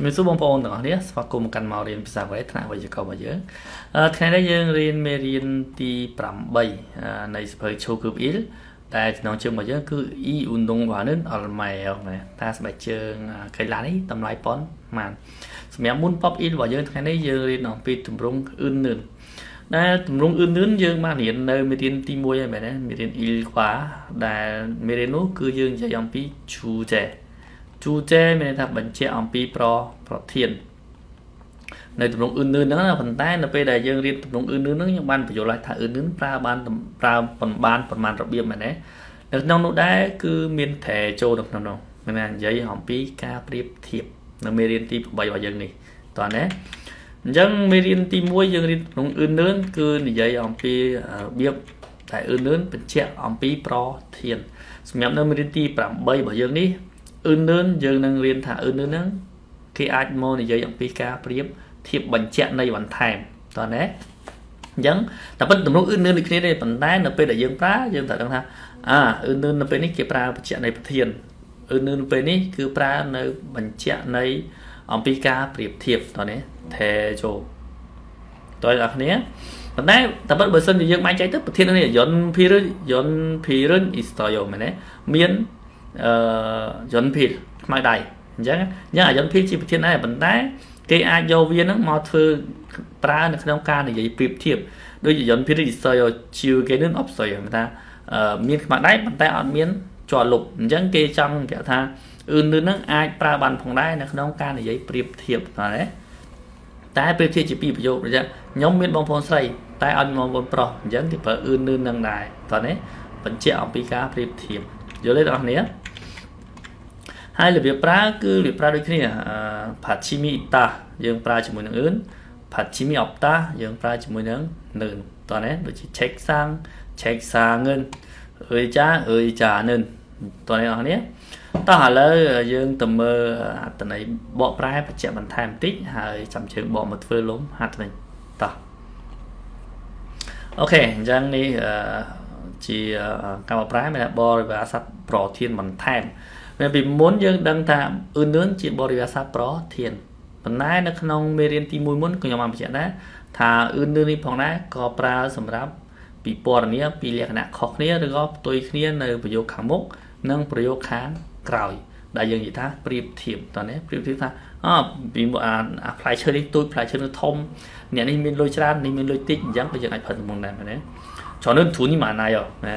ជំរាបសួរបងប្អូនទាំងអស់គ្នាស្វាគមន៍មកកាន់មករៀនភាសាកូរ៉េថ្នាក់វិទ្យាកររបស់យើងថ្ងៃនេះយើងរៀនមេរៀនទី8នៃសភៅឈូគឺបអ៊ីលតែចំណងជើងរបស់យើងគឺ e undung wanen almael តាស្បែកជើងកីឡានេះតម្លៃប៉ុនម៉ានសម្រាប់មុន pop in របស់យើងថ្ងៃនេះយើងរៀនអំពីទម្រង់អ៊ឺននឿនដែលទម្រង់អ៊ឺននឿនយើងបានរៀននៅមេរៀនទី1ហើយមែនទេមេរៀន il qua ដែលមេរៀននោះគឺយើងនិយាយអំពី chuje ជូជេមានន័យថាបញ្ជាក់អំពីប្រប្រធាននៅទម្រង់អ៊ឺននឿនហ្នឹងណាប៉ុន្តែនៅពេលដែលយើងរៀនទម្រង់អ៊ឺននឿនហ្នឹងយើងបានបញ្យល់ថាអ៊ឺននឿនប្រើបានប្រើប៉ុន្មានប្រមាណរបៀបមែនទេនៅក្នុងនោះដែរគឺមានត្រែចូលនៅក្នុងនោះមាននិយាយអំពីការប្រៀបធៀបនៅមេរៀនទី8របស់យើងនេះតោះណាអញ្ចឹងមេរៀនទី1យើងរៀនក្នុងអ៊ឺននឿនគឺនិយាយអំពីរបៀបតែអ៊ឺននឿនបញ្ជាក់អំពីប្រធានសម្រាប់នៅមេរៀនទី8របស់យើងនេះ អ៊ឺននឿនយើងនឹងរៀនថាអ៊ឺននឿនហ្នឹងគេអាចមកនិយាយអំពីការប្រៀបធៀបបញ្ជាក់នៃបន្ថែមតើណាអញ្ចឹងតែប៉ុន្តែទំនុកអ៊ឺននឿនដូចគ្នាទេប៉ុន្តែនៅពេលដែលយើងប្រើយើងត្រូវដឹងថាអាអ៊ឺននឿននៅពេលនេះគេប្រើបញ្ជាក់នៃប្រធានអ៊ឺននឿននៅពេលនេះគឺប្រើនៅបញ្ជាក់នៃអំពីការប្រៀបធៀបតើណាថែចូលតើអ្នកគ្នាប៉ុន្តែតែបើបើសិនជាយើងបែងចែកទៅប្រធាននេះយន្តភីរយន្តភីរិនអ៊ីស្តយោមែនទេមាន អឺយន្តភីលខ្មៅដៃអញ្ចឹងអញ្ចឹងអាយន្តភីលជាប្រធានដែរប៉ុន្តែគេអាចយកវានឹងមកធ្វើប្រើនៅក្នុងការនិយាយប្រៀបធៀបដូចយន្តភីល register ជាគេនឹង option ថាមានខ្មៅដៃប៉ុន្តែអត់មានជាប់លុបអញ្ចឹងគេចង់ប្រាប់ថាអឺននឹងអាចប្រើបានផងដែរនៅក្នុងការនិយាយប្រៀបធៀបណាតែប្រៀបធៀបជាពីរប្រយោគដូចខ្ញុំមានបងប្អូនស្រីតែអត់មានបងប្អូនប្រុសអញ្ចឹងគេប្រើអឺននឹងដែរតោះនេះបញ្ជាក់អំពីការប្រៀបធៀបយល់ទេបងប្អូន ហើយរបៀបប្រើគឺរបៀបប្រើដូចគ្នា Pachimi Ita យើងប្រើជាមួយនឹងអឿន Pachimi Opta យើងប្រើជាមួយនឹងនឿនតោះណាដូចជា check sang check sang ងឿនអើយចាអើយចានឿនតោះនេះបងប្អូនតោះឥឡូវយើងទៅមើលអត្ថន័យបកប្រែបញ្ជាក់បន្ថែមបន្តិចហើយចាំជើងបកមកធ្វើលំហាត់វិញតោះអូខេអញ្ចឹងនេះជាកម្មប្រែមានបរិវារស័ព្ទប្រធានបន្ថែម តែពីមុនយើងដឹងថាអ៊ឺនឿនជាបរិយាស័ព្ទប្រធានប៉ុន្តែនៅក្នុងមេរៀនទី1មុនខ្ញុំបានបញ្ជាក់ដែរថាអ៊ឺនឿននេះផងដែរក៏ប្រើសម្រាប់ពីពណ៌នាពីលក្ខណៈខុសគ្នាឬក៏ផ្ទុយគ្នានៅប្រយោគខាងមុខនិងប្រយោគខាងក្រោយដែលយើងនិយាយថាប្រៀបធៀបតើនេះប្រៀបធៀបថាអូពីអាផ្លែឈើនេះទូចផ្លែឈើនោះធំអ្នកនេះមានលុយច្រើននេះមានលុយតិចអញ្ចឹងក៏យើងអាចផលទៅមុនដែរមែនទេច្រើនធូននេះមកណៃអូណា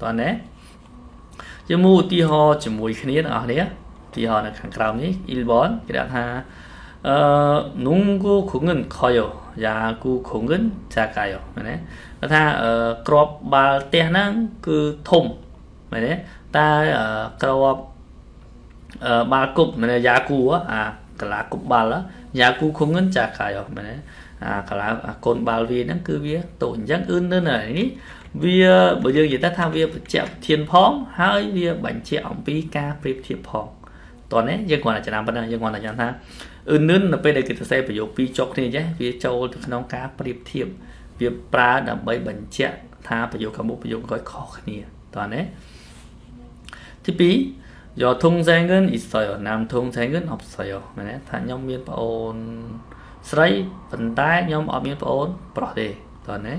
តោះណាជាមូឧទាហរណ៍ជាមួយគ្នាទាំងអស់គ្នាឧទាហរណ៍នៅខាងក្រោមនេះ1번គេដាក់ថាអឺ 농구 공은 커요 야구 공은 작아요 មែនទេគាត់ថាក្របបាល់ទះហ្នឹងគឺធំមែនទេតែក្របបាល់គប់មែនទេយ៉ាគូអាកលាគប់បាល់យ៉ាគូខុងហ្នឹងចាកាយមែនទេអាកលាកូនបាល់វាហ្នឹងគឺវាតូចអញ្ចឹងអ៊ឺននៅនេះ វាបើយើងនិយាយថាវាបញ្ជាក់ធានផង ហើយវាបញ្ជាក់អំពីការប្រៀបធៀបផងតោះនេះយើងគ្រាន់តែចំណាំប៉ុណ្ណឹងយើងគ្រាន់តែចាំថាអ៊ឺននៅពេលដែលគេសរសេរប្រយោគពីរចុះគ្នាចេះវាចូលទៅក្នុងការប្រៀបធៀបវាប្រើដើម្បីបញ្ជាក់ថាប្រយោគខាងមុខប្រយោគក្រោយខុសគ្នាតោះណាទី2យកធុងសែងងិនអ៊ីសយណាមធុងសែងងិនអបសយមែនទេថាខ្ញុំមានប្អូនស្រីប៉ុន្តែខ្ញុំអត់មានប្អូនប្រុសទេតើណា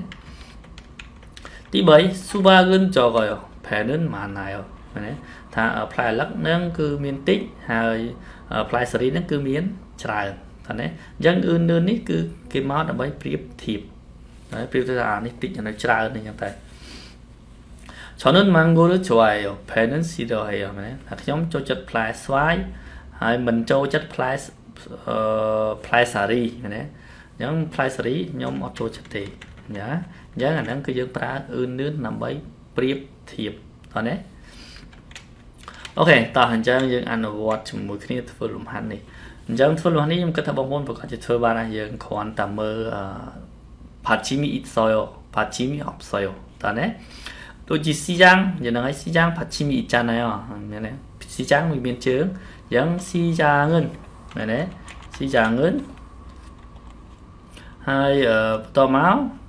ទី3 수박은 적어요 배는 많아요 មែនទេថាផ្លែលឹកនឹងគឺមានតិចហើយផ្លែសេរីនឹងគឺមានច្រើនថាណាអញ្ចឹងអ៊ឺនឿននេះគឺគេមកដើម្បីប្រៀបធៀបហើយប្រៀបទៅថាអានេះតិចអានេះច្រើនអញ្ចឹងតែ 저는 망고를 좋아해요. 배는 싫어해요. មែនទេខ្ញុំចូលចិត្តផ្លែស្វាយហើយមិនចូលចិត្តផ្លែអឺផ្លែសារីមែនទេអញ្ចឹងផ្លែសារីខ្ញុំអត់ចូលចិត្តទេណា អញ្ចឹងអាហ្នឹងគឺយើងប្រើអ៊ឺននឿនដើម្បីប្រៀបធៀបតោះណាអូខេតោះអញ្ចឹងយើងអនុវត្តជាមួយគ្នាធ្វើលំហាត់នេះអអញ្ចឹងធ្វើរបស់នេះខ្ញុំគិតថាបងប្អូនប្រកាសជាធ្វើបានហើយយើងគ្រាន់តែមើលផាជីមីអ៊ីតសយផាជីមីអបសយតើណាដូចជាស៊ីយ៉ាងយ៉ាងហ្នឹងហើយស៊ីយ៉ាងផាជីមីអ៊ីចានហើយមែនទេស៊ីយ៉ាងវាមានជើងយ៉ាងស៊ីយ៉ាងងមែនទេស៊ីយ៉ាងងហើយបន្តមក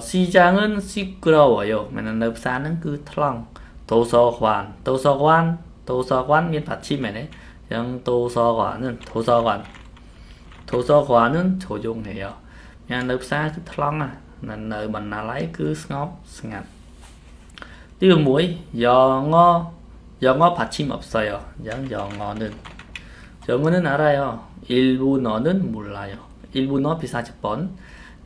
시장은 시끄러워요. 읍사는 그 트렁. 도서관, 도서관, 도서관 및 받침에 영 도서관은 도서관. 도서관은 조용해요. 읍사 그 트렁. nơi mình lấy cứ ngóc 영어 영어 받침 없어요. 영어는 영어는 알아요. 일본어는 몰라요. 일본어 비사 10번.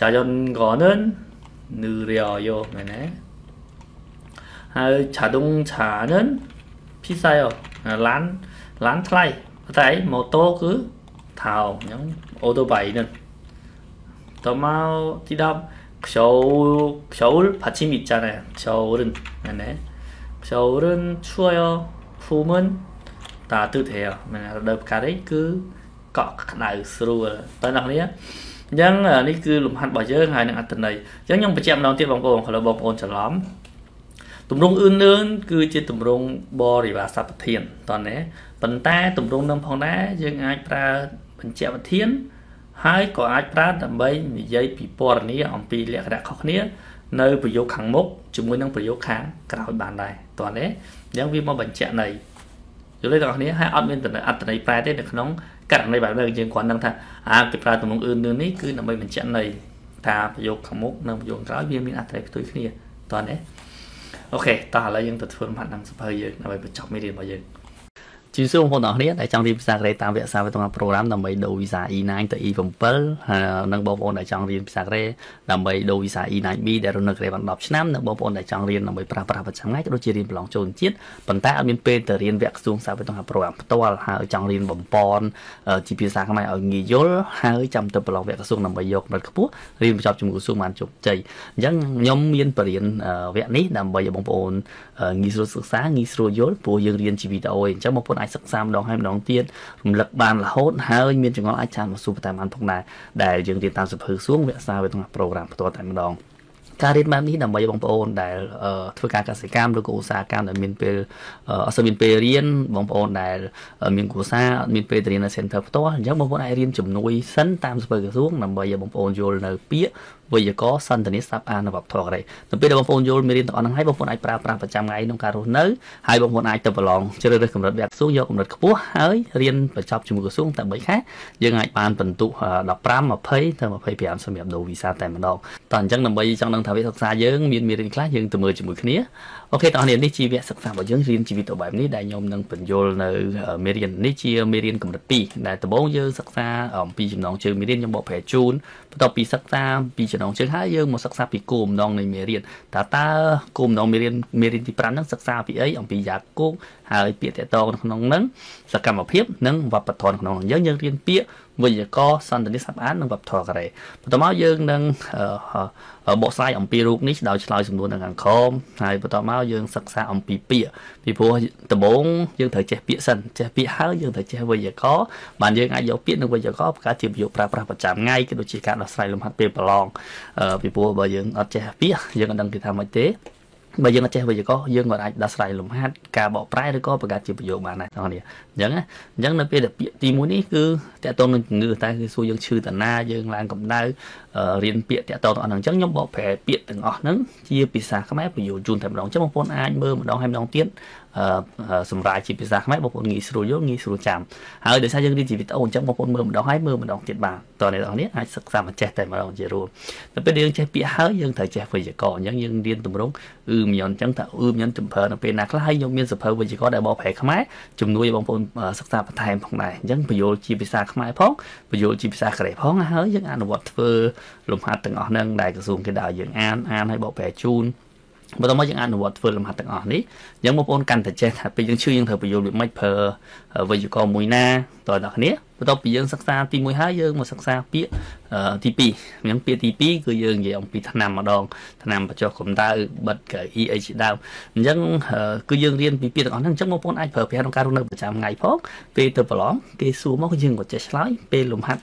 자전거는 느려요. 네네. 아, 자동차는 비싸요. 아, 란, 란 트라이. 다이, 모토, 뭐 그, 다오. 오토바이는. 더마오, 디담. 겨울, 겨울 받침 있잖아요. 겨울은. 네네. 겨울은 추워요. 품은 따뜻해요. 네, 럽가리 그, 꺽, 나으스러워요. 떠나가요. អ្នកនេះអញ្ចឹងនេះគឺលំហាត់របស់យើងហើយនឹងអត្តន័យអញ្ចឹងខ្ញុំបញ្ជាក់ម្ដងទៀតបងប្អូន kalau បងប្អូនច្រឡំទម្រង់អឿននឿនគឺជាទម្រង់បរិវារស័ព្ទធានតើណាប៉ុន្តែទម្រង់នឹងផងដែរយើងអាចប្រើបញ្ជាក់វិធានហើយក៏អាចប្រើដើម្បីនិយាយពីពណ៌នាអំពីលក្ខណៈខុសគ្នា នៅប្រយោគខាងមុខជាមួយនឹងប្រយោគខាងក្រោយបានដែរតោះទេអញ្ចឹងវាមកបញ្ជាក់ន័យយល់ទេបងប្អូនហើយអត់មានអត្ថន័យប្រែទេនៅក្នុង ករណីបែបនេះយើងគ្រាន់ដឹងថាអាគេប្រើទំនងអឿននឿននេះគឺដើម្បីបញ្ជាក់ន័យថាប្រយោគខាងមុខនិងប្រយោគក្រោយវាមានអត្ថន័យផ្ទុយគ្នាតោះទេអូខេតោះឥឡូវយើងទៅធ្វើលំហាត់នឹងសភៅយើងដើម្បីបញ្ចប់មេរៀនរបស់យើង ជាសួរបងប្អូនទាំងអស់គ្នាដែលចង់រៀនភាសាកូរ៉េតាមវគ្គសាស្ត្រវិទ្យាប្រូក្រាមដើម្បីដូរវីសា E9 ទៅ E7 និងបងប្អូនដែលចង់រៀនភាសាកូរ៉េដើម្បីដូរវីសា E9B ដែលរស់នៅកូរ៉េបាន10ឆ្នាំនិងបងប្អូនដែលចង់រៀនដើម្បីប្រើប្រាស់ប្រចាំថ្ងៃក៏ដូចជារៀនប្រឡងចូលជាតិប៉ុន្តែអត់មានពេលទៅរៀនវគ្គខ្សួងសាស្ត្រវិទ្យាប្រូក្រាមផ្ទាល់ហើយចង់រៀនបំពន់ជាភាសាខ្មែរឲ្យងាយយល់ហើយចាំទៅប្រឡងវគ្គខ្សួងដើម្បីយកកម្រិតខ្ពស់រៀនបញ្ចប់ជាមួយខ្សួងបានជោគជ័យអញ្ចឹងខ្ញុំមានបរិញ្ញាវគ្គនេះដើម្បីឲ្យបងប្អូនងាយស្រួលសិក្សាងាយស្រួលយល់ព្រោះយើងរៀនជាវីដេអូអញ្ចឹងបងប្អូនអាចសិក្សាម្ដងហើយម្ដងទៀតរំលឹកបានរហូតហើយមានចង្អុលអាចចាំមកសួរតែបានផងដែរដែលយើងរៀនតាមសភៅសួងវគ្គសាវេទនាប្រូក្រាមផ្ទាល់តែម្ដង ការរៀនបែបនេះដើម្បីបងប្អូនដែលធ្វើការកសិកម្មឬក៏ឧស្សាហកម្មដែលមានពេលអត់សូវមានពេលរៀនបងប្អូនដែល មានគ្រួសារអត់មានពេលទៅរៀននៅ center ផ្ទាល់អញ្ចឹងបងប្អូនអាចរៀនជំនួយសិនតាមសភៅក្រសួងដើម្បីឲ្យបងប្អូនយល់នៅពាក្យវេយ្យាករណ៍សន្តានាស្ដាប់អាននៅវប្បធម៌កូរ៉េនៅពេលដែលបងប្អូនយល់មេរៀនទាំងអស់ហ្នឹងហើយបងប្អូនអាចប្រើប្រាស់ប្រចាំថ្ងៃក្នុងការរស់នៅហើយបងប្អូនអាចទៅប្រឡងជ្រើសរើសកម្រិតវគ្គសួងយកកម្រិតខ្ពស់ហើយរៀនបញ្ចប់ជាមួយក្រសួងតែ3ខែយើងអាចបានពិន្ទុ15 20ទៅ25សម្រាប់ដូរវីសាតែម្ដងតោះអញ្ចឹងដើម្បីចង់ដឹងថាវិទ្យាសាស្ត្រយើងមានមេរៀនខ្លះយើងទៅមើលជាមួយគ្នាអូខេបងប្អូននេះជាវគ្គសិក្សារបស់យើងរៀនជីវិតបែបនេះដែលខ្ញុំនឹងបញ្យល់នៅមេរៀននេះជាមេរៀនកម្រិត2ដែលដំបូងយើងសិក្សាអំពីចំណងជើងមេរៀនខ្ញុំបកប្រែជូនបន្ទាប់ពីសិក្សាពីចំណងជើងហើយយើងមកសិក្សាពីគោលបំណងនៃមេរៀនតើតើគោលបំណងមេរៀនមេរៀនទី5ហ្នឹងសិក្សាពីអីអំពីយ៉ាគោកហើយពាក្យតកតងក្នុងហ្នឹងសកម្មភាពនិងវប្បធម៌ក្នុងហ្នឹងយើងយើងរៀនពាក្យ វេយ្យាករណ៍សន្តានាសម្អាតនិងវប្បធម៌កូរ៉េបន្តមកយើងនឹងបកស្រាយអំពីរូបនេះដោយឆ្លើយសំណួរនៅខាងក្រោមហើយបន្តមកយើងសិក្សាអំពីពាក្យពីព្រោះដំបូងយើងត្រូវចេះពាក្យសិនចេះពាក្យហើយយើងត្រូវចេះវេយ្យាករណ៍បានយើងអាចយកពាក្យនិងវេយ្យាករណ៍បង្កើតជាប្រយោគប្រើប្រាស់ប្រចាំថ្ងៃក៏ដូចជាការដោះស្រាយលំហាត់ពេលប្រឡងពីព្រោះបើយើងអត់ចេះពាក្យយើងអត់ដឹងគេថាម៉េចទេ បើយើងអត់ចេះវេយ្យាករណ៍យើងក៏អាចដោះស្រាយលំហាត់ការបកប្រែឬក៏បង្កើតជាប្រយោគបានដែរបងប្អូនអញ្ចឹងអញ្ចឹងនៅពេលដែលពាក្យទី1នេះគឺតកតងនឹងជំងឺតែគឺសួរយើងឈឺតាណាយើងឡើងកម្ដៅរៀនពាក្យតកតងទាំងអស់ហ្នឹងអញ្ចឹងខ្ញុំបកប្រែពាក្យទាំងអស់ហ្នឹងជាភាសាខ្មែរប្រយោគជូនតែម្ដងអញ្ចឹងបងប្អូនអាចមើលម្ដងហើយម្ដងទៀត សម្រាប់ជាភាសាខ្មែរបងប្អូនងាយស្រួលយល់ងាយស្រួលចាំហើយដោយសារយើងរៀនជាវីដេអូអញ្ចឹងបងប្អូនមើលម្ដងហើយមើលម្ដងទៀតបានតើអ្នកនរនេះអាចសិក្សាមកចេះតែម្ដងជារួមដល់ពេលយើងចេះពាក្យហើយយើងត្រូវចេះវេយ្យាករណ៍អញ្ចឹងយើងរៀនទម្រង់អ៊ឺមញ៉ុនអញ្ចឹងថាអ៊ឺមញ៉ុនចំប្រើនៅពេលណាខ្លះហើយខ្ញុំមានសភៅវេយ្យាករណ៍ដែលបកប្រែខ្មែរជំនួយឲ្យបងប្អូនសិក្សាបន្ថែមផងដែរអញ្ចឹងបញ្យល់ជាភាសាខ្មែរផងបញ្យល់ជាភាសាកូរ៉េផងហើយយើងអនុវត្តធ្វើលំហាត់ទាំងអស់ហ្នឹងដែលក្រសួងគេដាក់យើងអានអានឲ្យបកប្រែជូន បន្តមកយើងអនុវត្តធ្វើលំហាត់ទាំងអស់នេះអញ្ចឹងបងប្អូនកាន់តែចេះថាពេលយើងឈឺយើងត្រូវបញ្យល់វាមិនប្រើវេយ្យាករណ៍មួយណាតើអ្នកគ្នាបន្ទាប់ពីយើងសិក្សាទី1ហើយយើងមកសិក្សាពាក្យទី2អញ្ចឹងពាក្យទី2គឺយើងនិយាយអំពីថ្នាំម្ដងថ្នាំបញ្ចុះកម្ដៅបិទកៅអ៊ីអីជាដើមអញ្ចឹងគឺយើងរៀនពីពាក្យទាំងអស់ហ្នឹងអញ្ចឹងបងប្អូនអាចប្រើប្រាស់ក្នុងការរស់នៅប្រចាំថ្ងៃផងពេលទៅប្រឡងគេសួរមកយើងក៏ចេះឆ្លើយពេលលំហាត់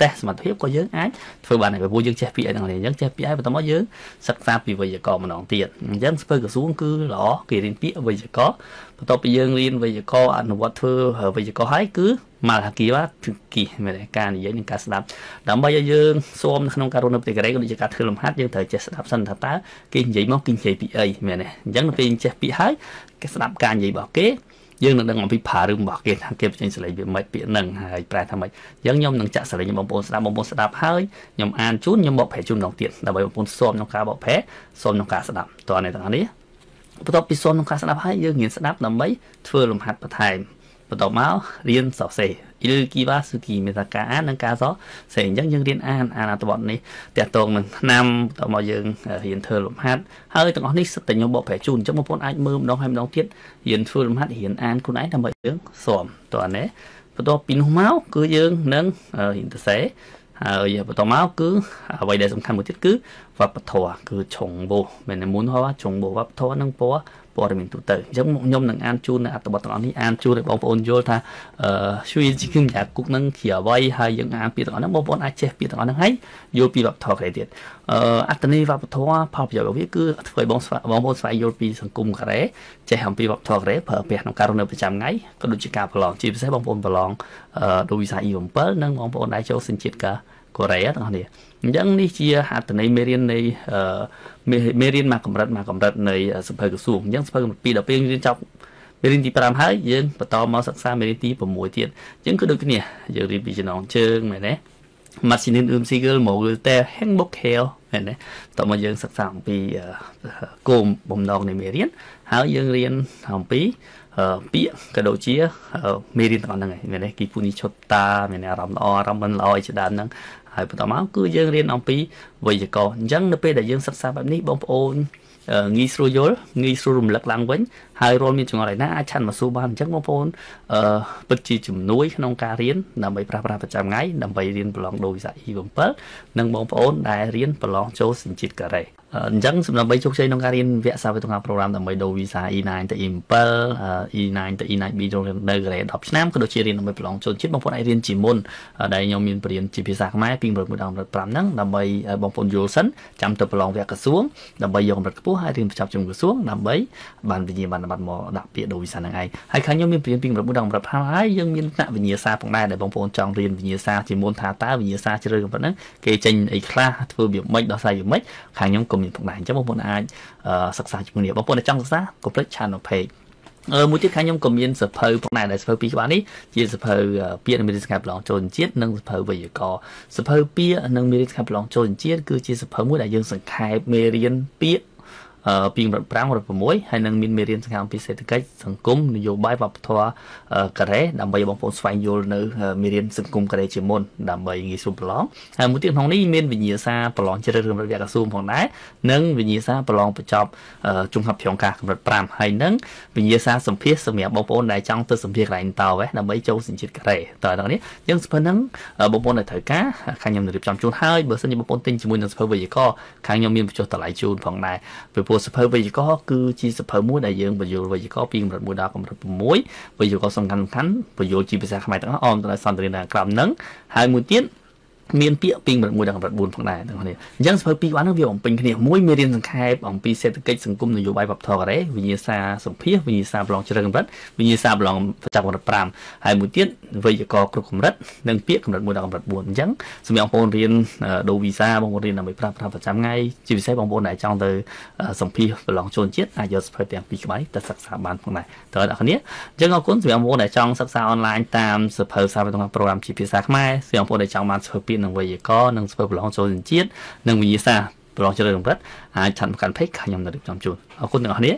តេស្តសមត្ថភាពក៏យើងអាចធ្វើបានដែរព្រោះយើងចេះពាក្យអីទាំងនេះអញ្ចឹងចេះពាក្យហើយបន្តមកយើងសិក្សាពីវេយ្យាករណ៍ម្ដងទៀតអញ្ចឹងស្ពើក្រសួងគឺល្អគេរៀនពាក្យវេយ្យាករណ៍បន្ទាប់ពីយើងរៀនវេយ្យាករណ៍អនុវត្តធ្វើវេយ្យាករណ៍ហើយគឺមកហាគីវ៉ាគីមែនការនិយាយនិងការស្ដាប់ដើម្បីឲ្យយើងស៊ាំនៅក្នុងការរស់នៅប្រទេសកូរ៉េក៏ដូចជាការធ្វើលំហាត់យើងត្រូវចេះស្ដាប់សិនថាតើគេនិយាយមកគេនិយាយពីអីមែនទេអញ្ចឹងនៅពេលចេះពាក្យហើយគេស្ដាប់ការនិយាយរបស់គេ យើងនឹងដឹងអំពីផារឿងរបស់គេថាគេបញ្ចេញសលេងវាមិនពាក្យនឹងហើយប្រែថាម៉េចអញ្ចឹងខ្ញុំនឹងចាក់សលេងបងប្អូនស្ដាប់បងប្អូនស្ដាប់ហើយខ្ញុំអានជូនខ្ញុំបកប្រែជូនម្ដងទៀតដើម្បីបងប្អូនសូមក្នុងការបកប្រែសូមក្នុងការស្ដាប់តើអ្នកទាំងនេះបន្ទាប់ពីសូមក្នុងការស្ដាប់ហើយយើងរៀនស្ដាប់ដើម្បីធ្វើលំហាត់បន្ថែម បន្ទាប់មករៀនសរសេរឬគីវ៉ាស៊ូគីមានថាការអាននិងការសរសេរអញ្ចឹងយើងរៀនអានអានអត្ថបទនេះតកតងនឹងឆ្នាំបន្ទាប់មកយើងរៀនធ្វើលំហាត់ហើយទាំងអស់នេះសិតតែខ្ញុំបកប្រែជូនអញ្ចឹងបងប្អូនអាចមើលម្ដងហើយម្ដងទៀតរៀនធ្វើលំហាត់រៀនអានខ្លួនឯងដើម្បីយើងស៊ាំតើណាបន្ទាប់ពីនោះមកគឺយើងនឹងរៀនសរសេរហើយបន្តមកគឺអ្វីដែលសំខាន់មួយទៀតគឺវប្បធម៌គឺឆុងបោមែនមុនហៅឆុងបោវប្បធម៌និងពណ៌ព័ត៌មានទូទៅអញ្ចឹងខ្ញុំនឹងអានជូននៅអត្ថបទទាំងអស់នេះអានជូនឲ្យបងប្អូនយល់ថាអឺជួយជីគឹមយ៉ាគុកនឹងជាអ្វីហើយយើងអានពាក្យទាំងអស់ហ្នឹងបងប្អូនអាចចេះពាក្យទាំងអស់ហ្នឹងហើយយល់ពីវប្បធម៌ក្រេទៀតអឺអត្តន័យវប្បធម៌ផលប្រយោជន៍របស់វាគឺធ្វើឲ្យបងបងប្អូនស្វែងយល់ពីសង្គមកូរ៉េចេះអំពីវប្បធម៌កូរ៉េប្រើប្រាស់ក្នុងការរស់នៅប្រចាំថ្ងៃក៏ដូចជាការប្រឡងជាពិសេសបងប្អូនប្រឡងអឺដូចវីសា E7 និងបងប្អូនដែលចូលសញ្ជាតិការ កូរ៉េទាំងនេះអញ្ចឹងនេះជាអត្ថន័យមេរៀននៃមេរៀនមកកម្រិតមកកម្រិតនៃសភៅក្រសួងអញ្ចឹងសភៅកម្រិត2ដល់ពេលរៀនចប់មេរៀនទី5ហើយយើងបន្តមកសិក្សាមេរៀនទី6ទៀតអញ្ចឹងគឺដូចគ្នាយើងរៀនពីចំណងជើងមែនទេ Machine Umsigel Mogul តែ Handbook Hell មែនទេតោះមកយើងសិក្សាអំពីគោលបំណងនៃមេរៀនហើយយើងរៀនអំពីពាក្យក៏ដូចជាមេរៀនទាំងអស់ហ្នឹងឯងមែនទេគីពូនីឈុតតាមានអារម្មណ៍ល្អអារម្មណ៍មិនល្អជាដើមហ្នឹង ហើយបន្តមកគឺយើងរៀនអំពី វេយ្យាករណ៍អញ្ចឹងនៅពេលដែលយើងសិក្សាបែបនេះបងប្អូនងាយស្រួលយល់ងាយស្រួលរំលឹកឡើងវិញហើយរាល់មានចង្អុលឯណាអាចឆាន់មកសួរបានអញ្ចឹងបងប្អូនអឺពិតជាជំនួយក្នុងការរៀនដើម្បីប្រើប្រាស់ប្រចាំថ្ងៃដើម្បីរៀនប្រឡងដូវិសា E7 និងបងប្អូនដែលរៀនប្រឡងចូលសញ្ជាតិកូរ៉េអញ្ចឹងសម្រាប់បីជោគជ័យក្នុងការរៀនវគ្គសាវិទ្យាប្រូក្រាមដើម្បីដូរវីសា E9 ទៅ E7 E9 ទៅ E9B នៅកូរ៉េ10ឆ្នាំក៏ដូចជារៀនដើម្បីប្រឡងចូលជាតិបងប្អូនអាចរៀនជាមុនដែលខ្ញុំមានបរិញ្ញាជាភាសាខ្មែរពីកម្រិត1ដល់កម្រិត5ហ្នឹងដើម្បីបងប្អូនយល់សិនចាំទៅប្រឡងវគ្គក្រសួងដើម្បីយកកម្រិតខ្ពស់ហើយរៀនបញ្ចប់ជំនួសក្រសួងដើម្បីបានវិញ្ញាបនបត្រមកដាក់ពាក្យដូរវីសាហ្នឹងឯងហើយខាងខ្ញុំមានបរិញ្ញាពីកម្រិត1ដល់កម្រិត5ហើយយើងមានថ្នាក់វិញ្ញាសាផងដែរដែលបងប្អូនចង់រៀនវិញ្ញាសាជាមុនថាតើវិញ្ញាសាជ្រើសកម្រិតហ្នឹងគេចេញអីខ្លះធ្វើវាមិនដោះស្រាយវាមិនខាងខ្ញុំក៏មានផងដែរអញ្ចឹងបងប្អូនអាចសិក្សាជាមួយគ្នាបងប្អូនដែលចង់សិក្សាកុំភ្លេច channel page អឺ មួយទៀតខាងខ្ញុំក៏មានសភៅផងដែរដែលសភៅពីរច្បាប់នេះជាសភៅពាក្យនិងមេរៀនស្កាយប្រឡងចូលជាតិនិងសភៅវេយ្យាករណ៍សភៅពាក្យនិងមេរៀនស្កាយប្រឡងចូលជាតិគឺជាសភៅមួយដែលយើងសង្ខេបមេរៀនពាក្យ ពីកម្រិត5កម្រិត6ហើយនឹងមានមេរៀនសកម្មពីសេដ្ឋកិច្ចសង្គមនយោបាយវប្បធម៌កូរ៉េដើម្បីបងប្អូនស្វែងយល់នៅមេរៀនសង្គមកូរ៉េជាមុនដើម្បីងាយស្រួលប្រឡងហើយមួយទៀតក្នុងនេះមានវិញ្ញាសាប្រឡងជ្រើសរើសកម្រិតវគ្គក្រសួងផងដែរនិងវិញ្ញាសាប្រឡងបញ្ចប់ជំហាប់ប្រងការកម្រិត5ហើយនឹងវិញ្ញាសាសម្ភារសម្រាប់បងប្អូនដែលចង់ទៅសម្ភារកន្លែងតោដើម្បីចូលសញ្ជាតិកូរ៉េតើដល់នេះយើងសភៅហ្នឹងបងប្អូនដែលត្រូវការខាងខ្ញុំនឹងរៀបចំជូនហើយបើសិនជាបងប្អូនទិញជាមួយនឹងសភៅវិទ្យាករខាងខ្ញុំមានបញ្ចុះតម្លៃជូនផងដែរពីព្រោះសភៅវេយ្យាករណ៍គឺជាសភៅមួយដែលយើងបញ្យល់វេយ្យាករណ៍ពីកម្រិត1ដល់កម្រិត6វេយ្យាករណ៍សំខាន់សំខាន់បញ្យល់ជាភាសាខ្មែរទាំងអស់អមទៅដល់សន្ទនាខាងក្រោមហ្នឹងហើយមួយទៀត មានពាក្យពីកម្រិត1ដល់កម្រិត4ផងដែរទាំងគ្នាអញ្ចឹងសភៅ2បាននឹងវាបំពេញគ្នាមួយមេរៀនសង្ខេបអំពីសេដ្ឋកិច្ចសង្គមនយោបាយវប្បធម៌កូរ៉េវិញ្ញាសាសម្ភាសវិញ្ញាសាប្រឡងជ្រើកម្រិតវិញ្ញាសាប្រឡងចាប់កម្រិត5ហើយមួយទៀតវេយ្យាករណ៍គ្រប់កម្រិតនិងពាក្យកម្រិត1ដល់កម្រិត4អញ្ចឹងសម្រាប់បងប្អូនរៀនដូវីសាបងប្អូនរៀនដើម្បីប្រើប្រាស់ប្រចាំថ្ងៃជាពិសេសបងប្អូនដែលចង់ទៅសម្ភាសប្រឡងចូលជាតិអាចយកសភៅទាំងពីរក្បាលទៅសិក្សាបានផងដែរតើអ្នកគ្នាអញ្ចឹងអរគុណសម្រាប់បងប្អូនដែលចង់សិក្សាអនឡាញតាមសភៅសាស្ត្រវិទ្យាប្រូក្រាមជាភាសាខ្មែរសម្រាប់បងប្អូនដែលចង់បានសភៅពាក្យនិងវេយ្យាករណ៍និងស្ពើប្រឡងចូលជាតិនិងវិញ្ញាសាប្រឡងជ្រើសកម្រិតអាចឆាត់មកកាន់ page ខ្ញុំនឹងរៀបចំជូនអរគុណទាំងអស់គ្នា